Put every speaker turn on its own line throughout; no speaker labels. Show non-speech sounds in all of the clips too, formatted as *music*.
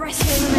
Arresto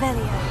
Revelio.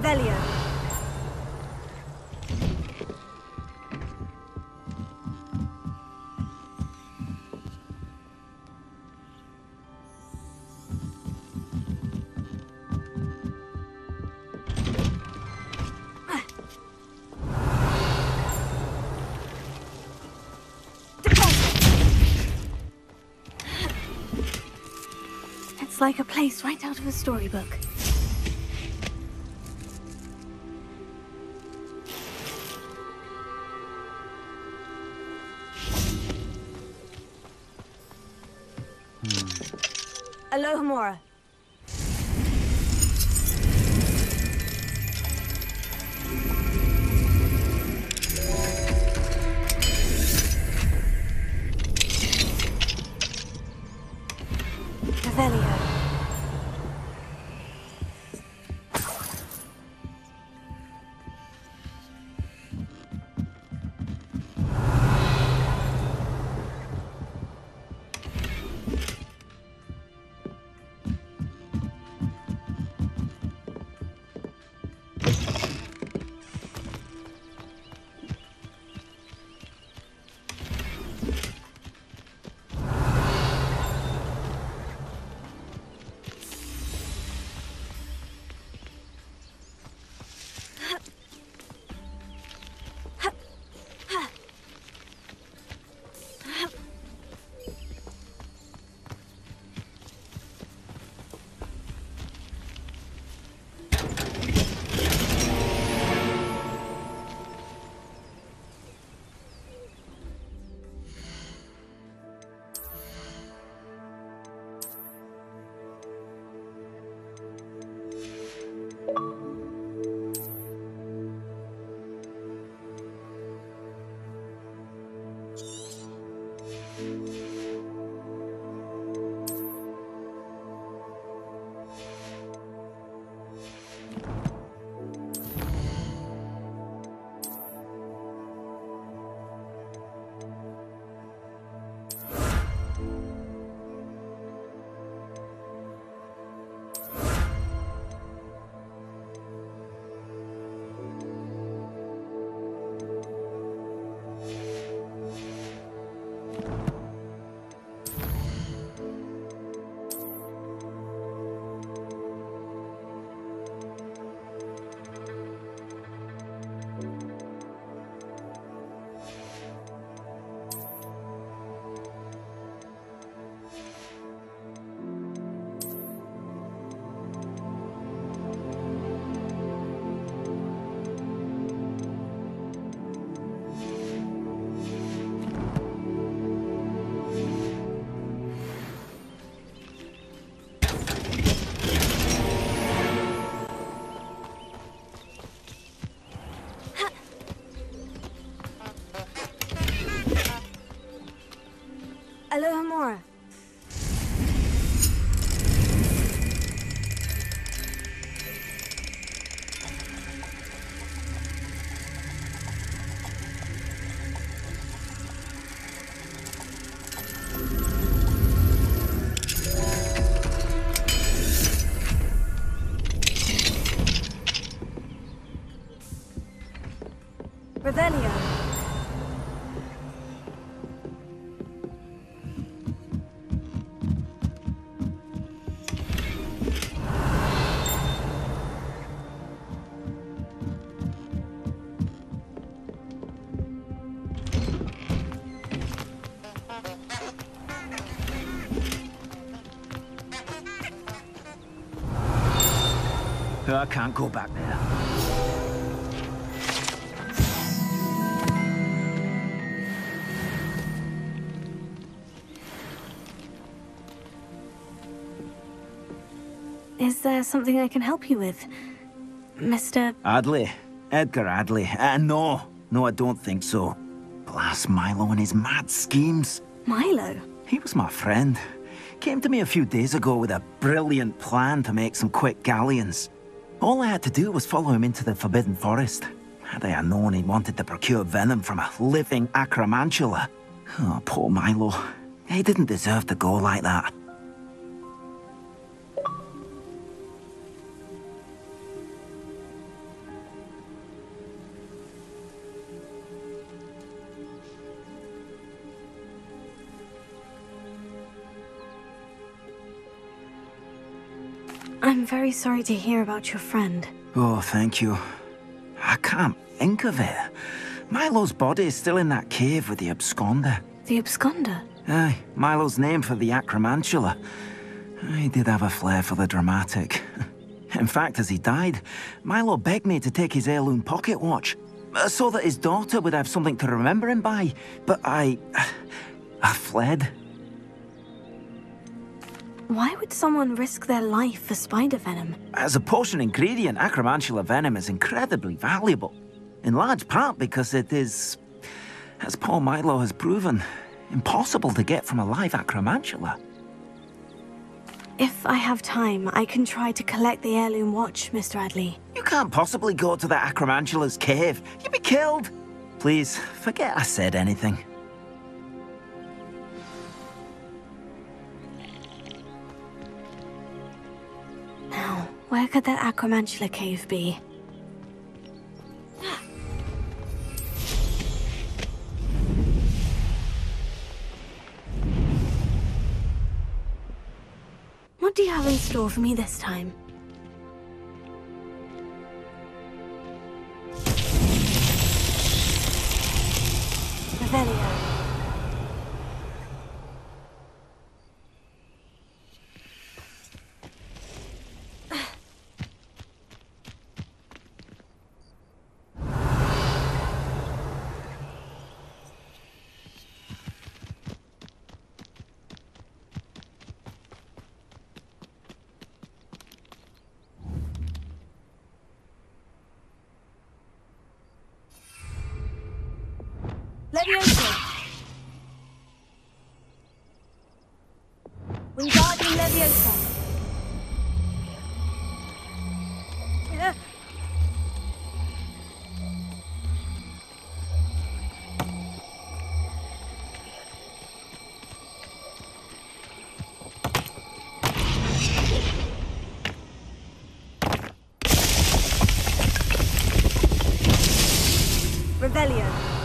Revelio. It's like a place right out of a storybook. Alohomora.
I can't go back there.
Is there something I can help you with? Mr.
Adley. Edgar Adley. Uh, no. No, I don't think so. Blast Milo and his mad schemes.
Milo?
He was my friend. Came to me a few days ago with a brilliant plan to make some quick galleons. All I had to do was follow him into the Forbidden Forest. Had I known he wanted to procure venom from a living acromantula. Oh, poor Milo. He didn't deserve to go like that.
Very sorry to hear about your friend.
Oh, thank you. I can't think of it. Milo's body is still in that cave with the absconder.
The absconder?
Aye, Milo's name for the acromantula. He did have a flair for the dramatic. *laughs* In fact, as he died, Milo begged me to take his heirloom pocket watch, uh, so that his daughter would have something to remember him by. But I... *sighs* I fled.
Why would someone risk their life for spider venom?
As a potion ingredient, acromantula venom is incredibly valuable. In large part because it is, as Paul Milo has proven, impossible to get from a live acromantula.
If I have time, I can try to collect the heirloom watch, Mr. Adley.
You can't possibly go to the acromantula's cave. You'd be killed. Please, forget I said anything.
Where could that acromantula cave be? What do you have in store for me this time? Revelio. Revelio.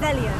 Revelio. Lumos.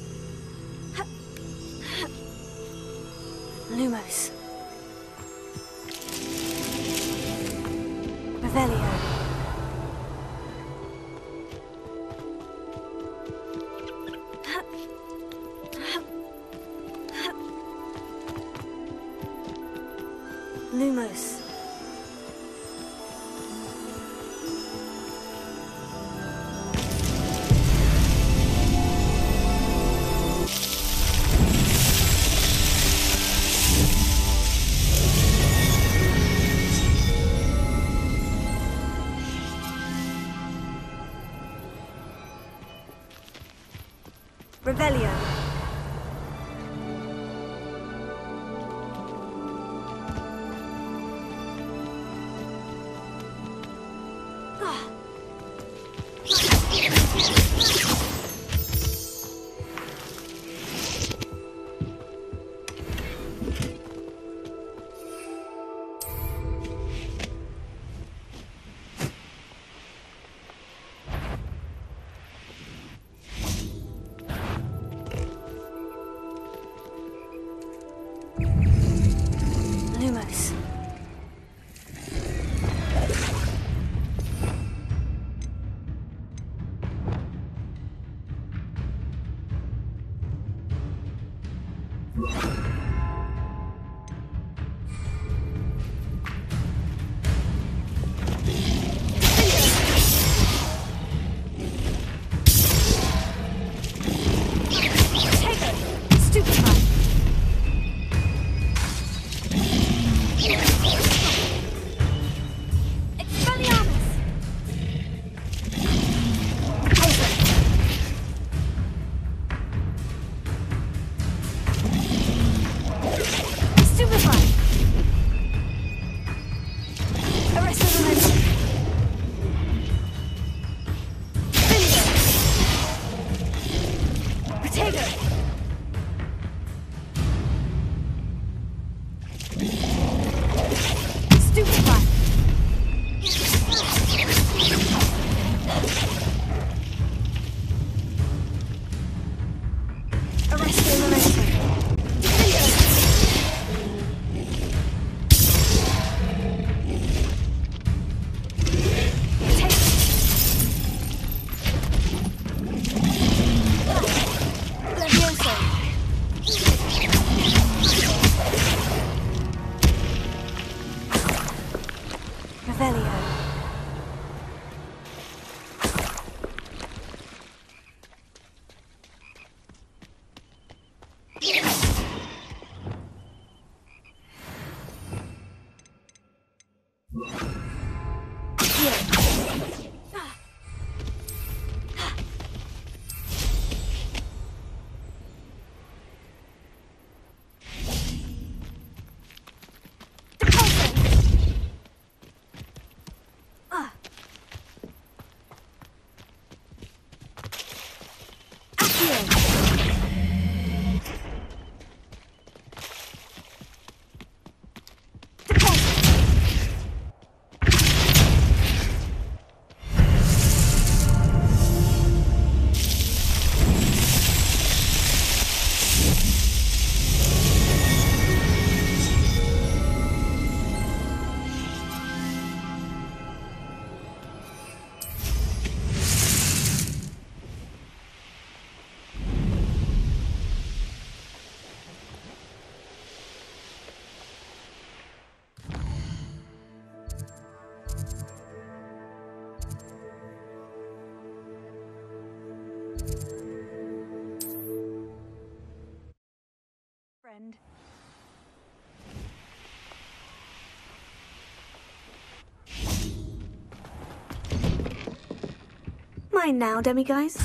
mine now, demiguise.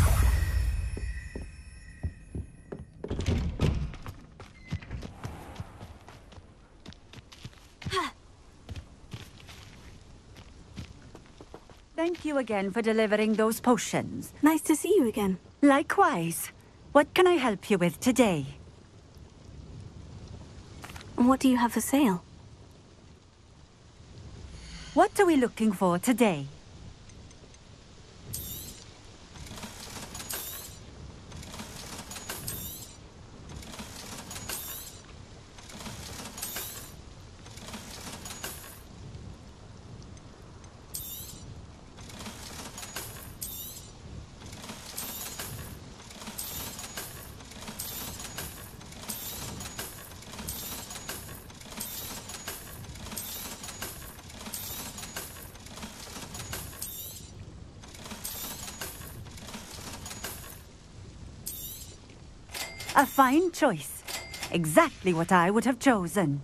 Thank you again for delivering those potions.
Nice to see you again.
Likewise. What can I help you with today?
What do you have for sale?
What are we looking for today? A fine choice. Exactly what I would have chosen.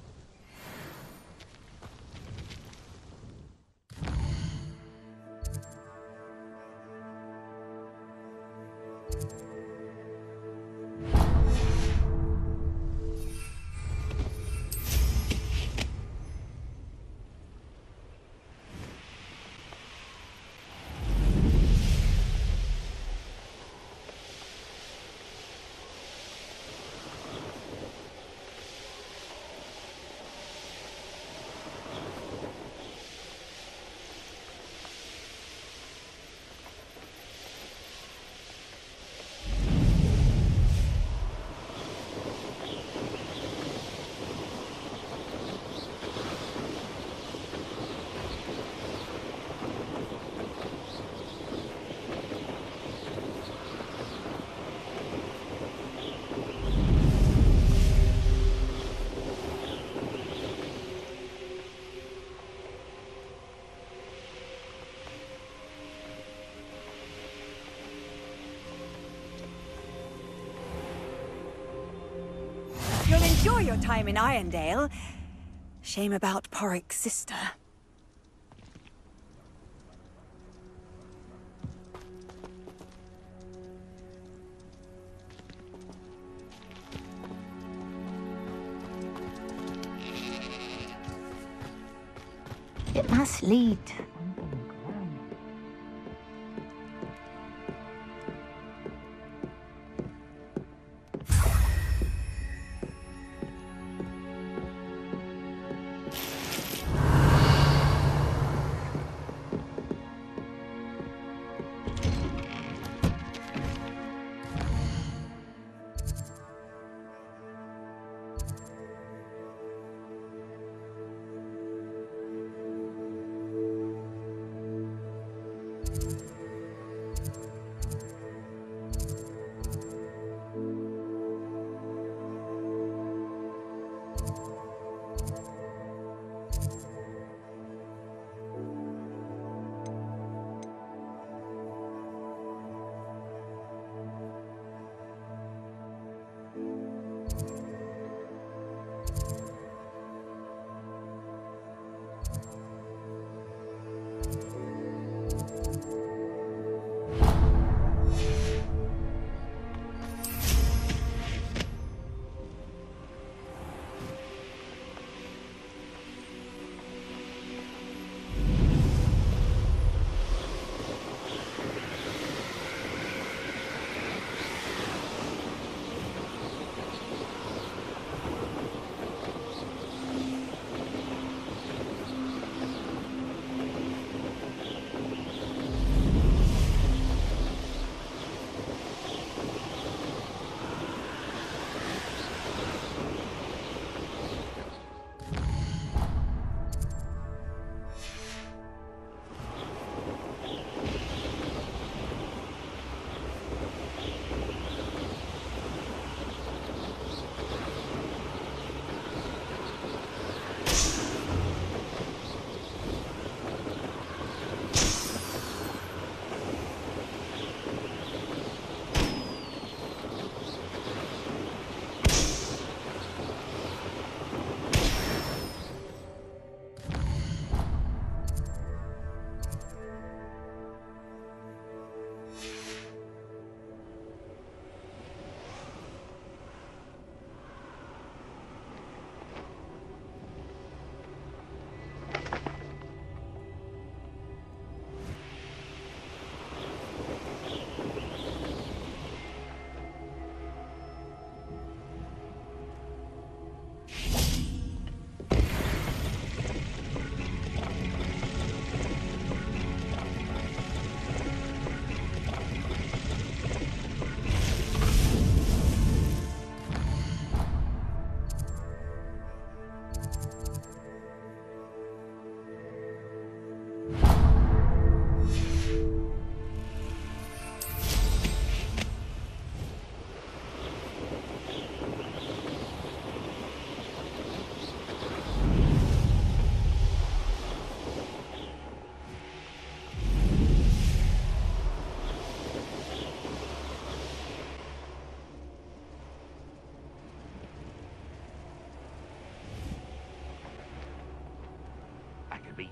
Enjoy your time in Irondale. Shame about Porrick's sister.
It must lead.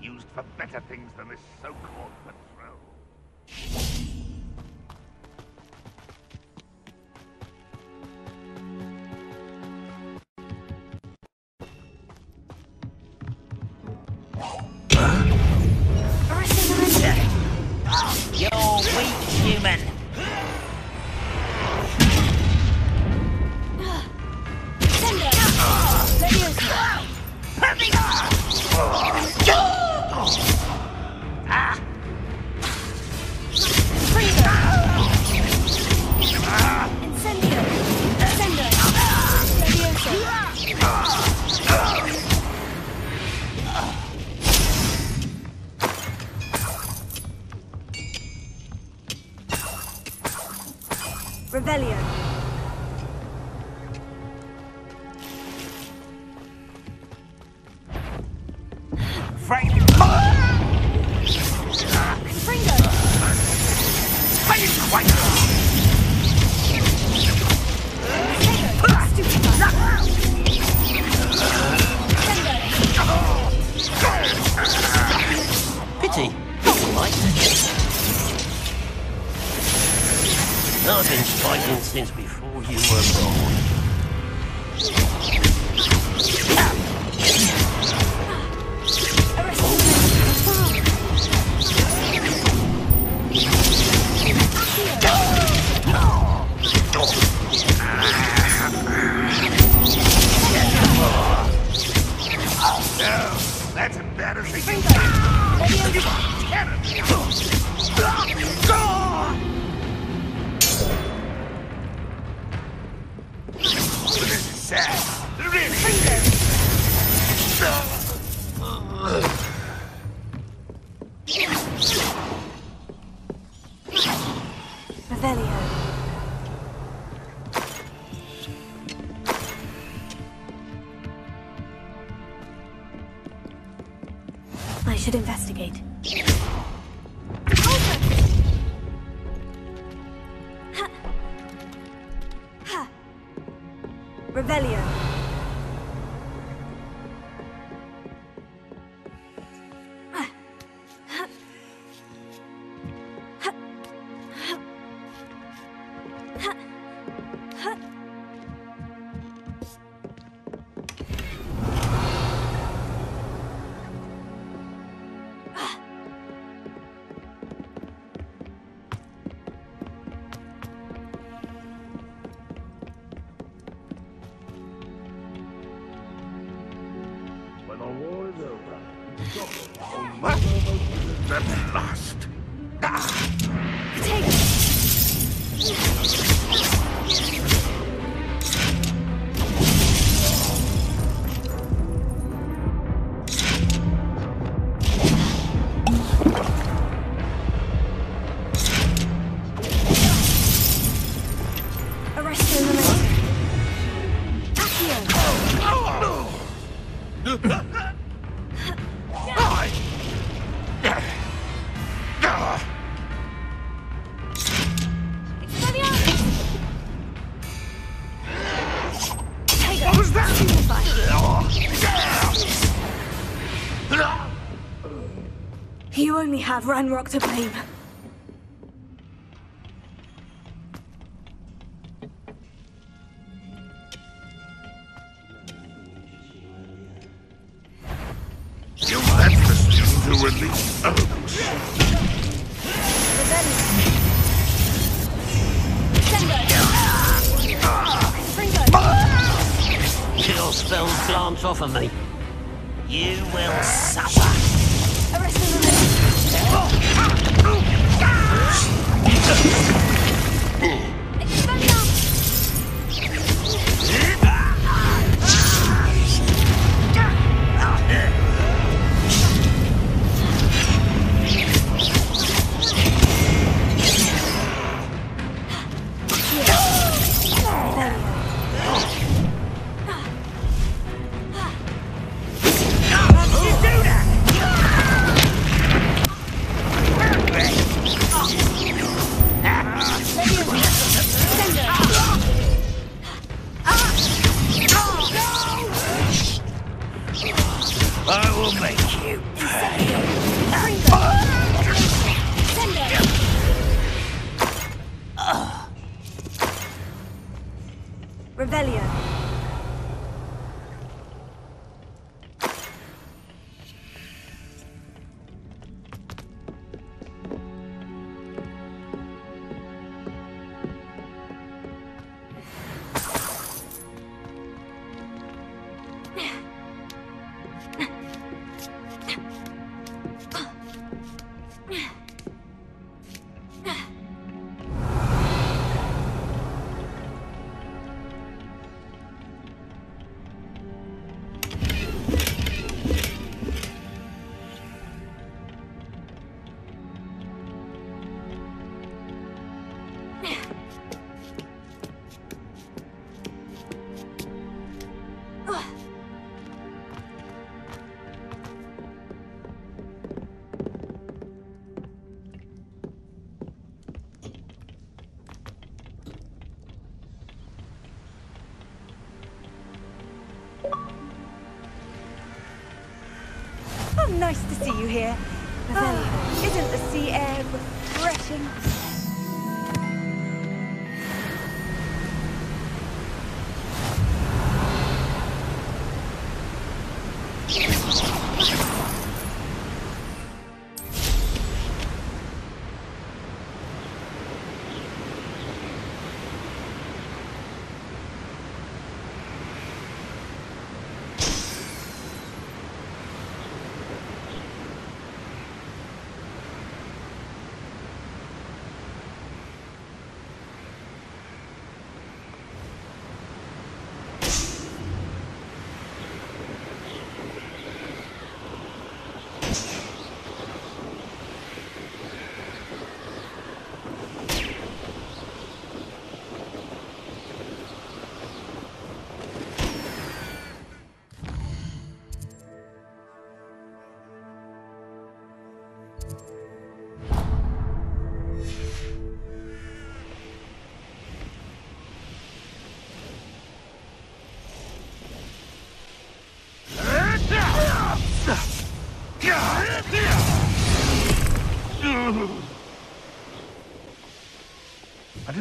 Used for better things than this so-called patrol.
I've been fighting since before you were born.
The war is over, what? At
Ranrock to blame.
Música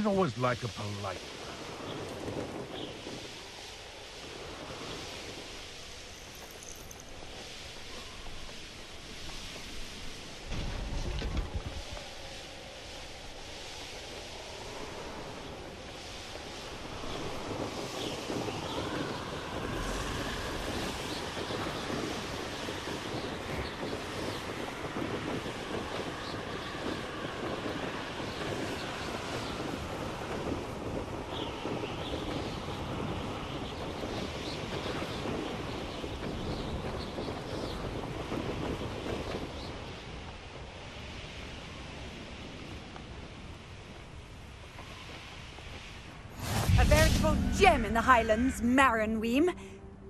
I didn't always like a polite.
A veritable gem in the Highlands, Marunweem.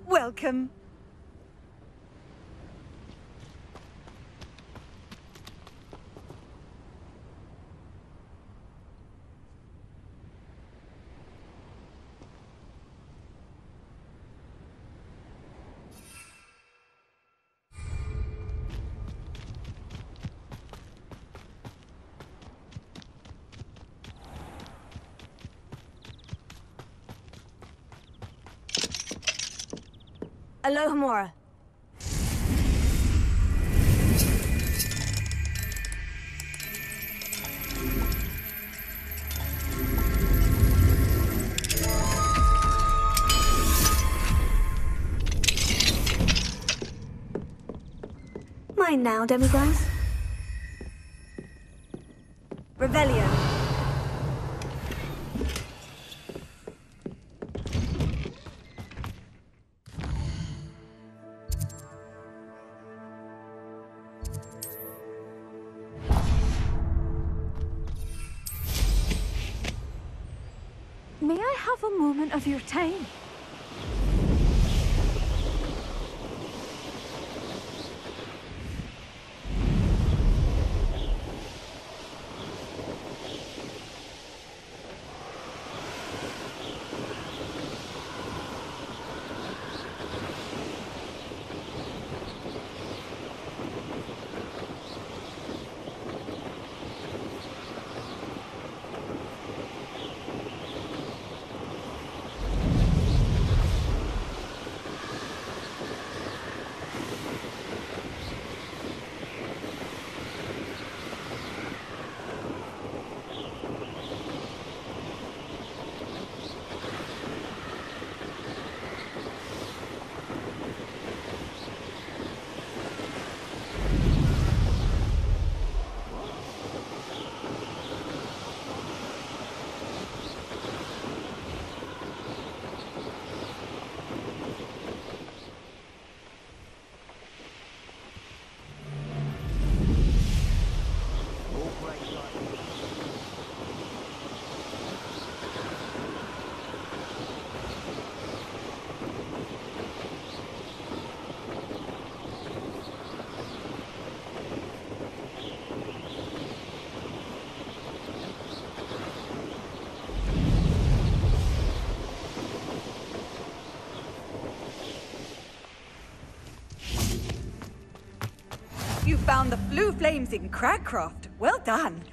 Welcome.
Alohomora. Mine now, demiguise.
Found the Floo flames in Cragcroft. Well done.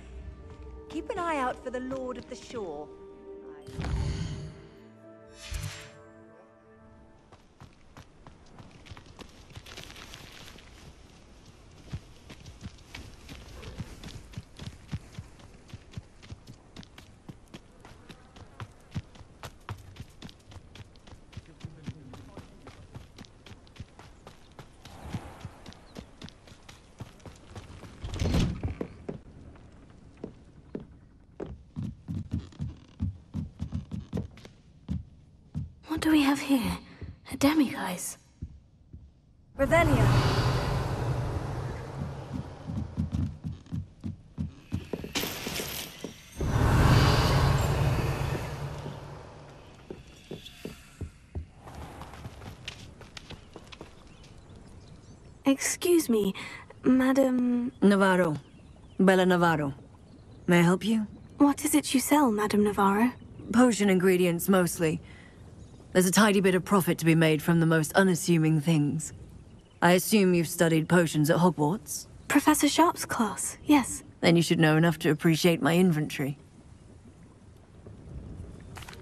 Keep an eye out for the Lord of the Shore.
Do we have here? A demiguise.
Revelio.
Excuse me, Madam...
Navarro. Bella Navarro. May I help you?
What is it you sell, Madam Navarro?
Potion ingredients, mostly. There's a tidy bit of profit to be made from the most unassuming things. I assume you've studied potions at Hogwarts?
Professor Sharp's class, yes.
Then you should know enough to appreciate my inventory.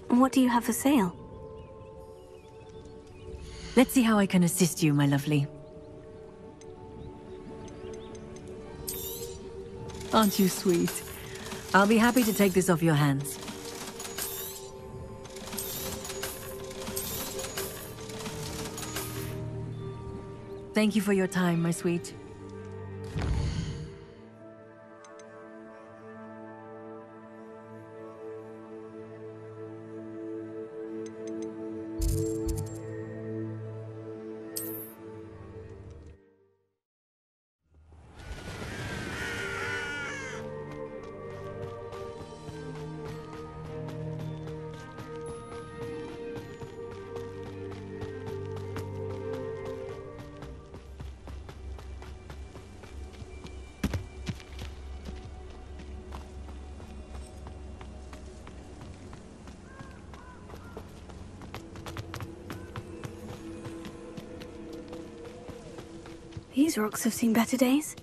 What do you have for sale?
Let's see how I can assist you, my lovely. Aren't you sweet? I'll be happy to take this off your hands. Thank you for your time, my sweet.
These rocks have seen better days.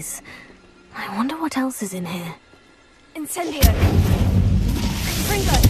Maze. I wonder what else is in here.
Incendio. Fringo.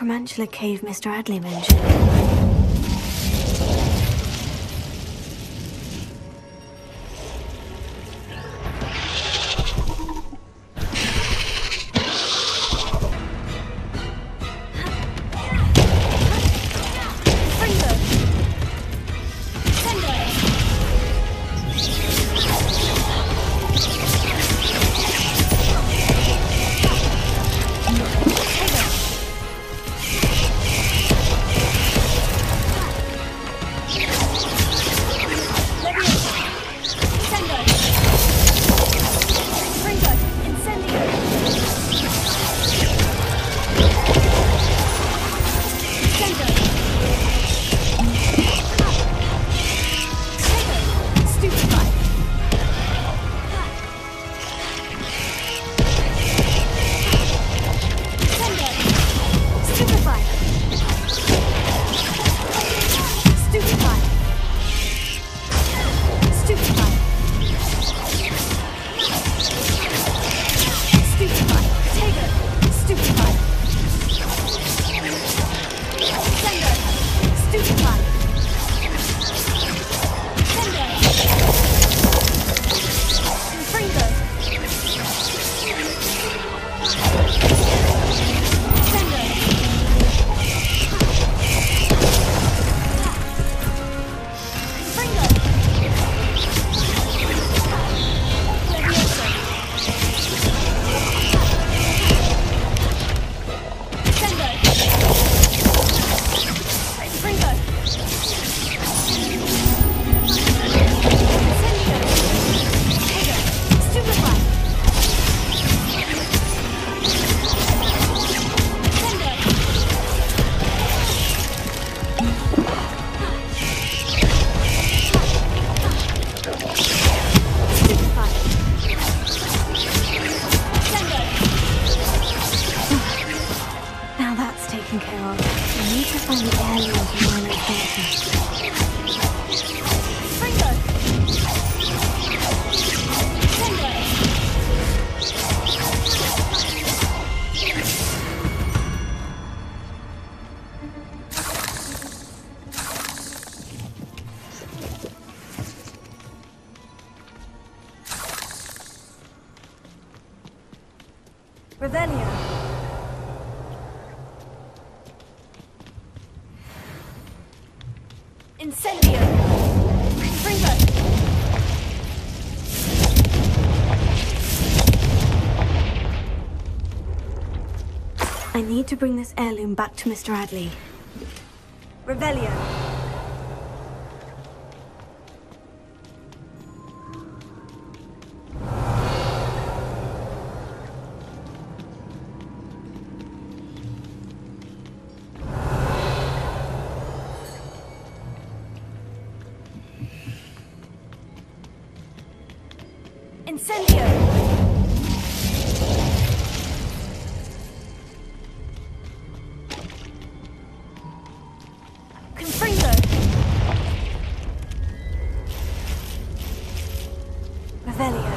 Acromantula cave Mr. Adley mentioned. To
bring this heirloom back to Mr. Adley.
Revelio. Revelio.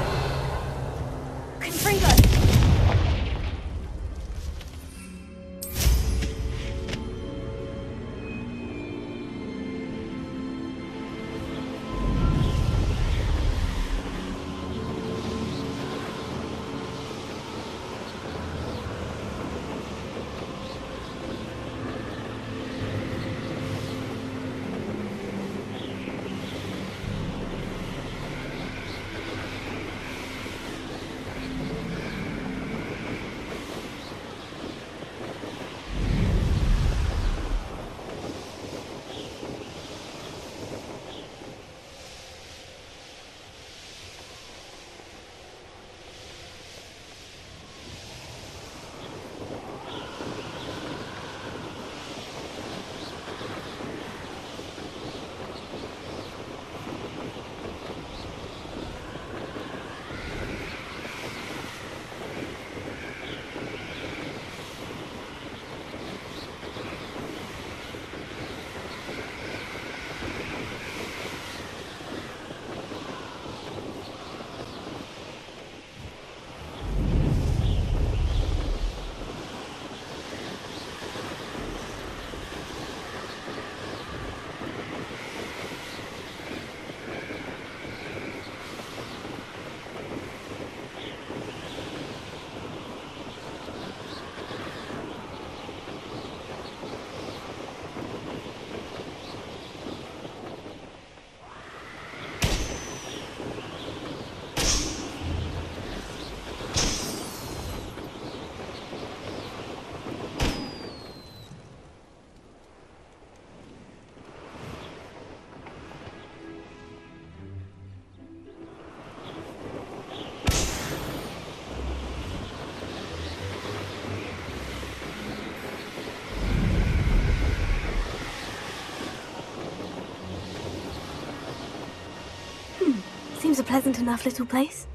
Seems a pleasant enough little place.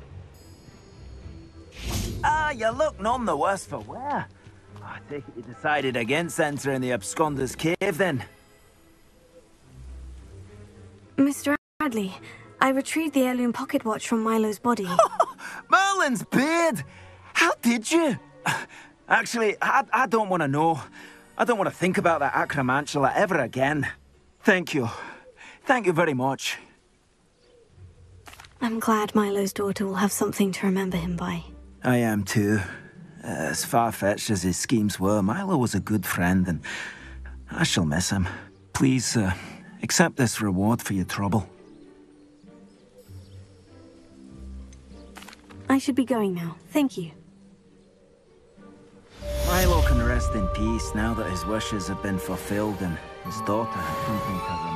Ah, you look none the worse for wear. I take it you decided against entering the Absconder's Cave, then?
Mr. Adley, I retrieved the heirloom pocket watch from Milo's body. *laughs*
Merlin's beard! How did you? Actually, I, I don't want to know. I don't want to think about that acromantula ever again. Thank you. Thank you very much.
I'm glad Milo's daughter will have something to remember him by.
I am too. As far-fetched as his schemes were, Milo was a good friend, and I shall miss him. Please, uh, accept this reward for your trouble.
I should be going now. Thank you.
Milo can rest in peace now that his wishes have been fulfilled and his daughter had something to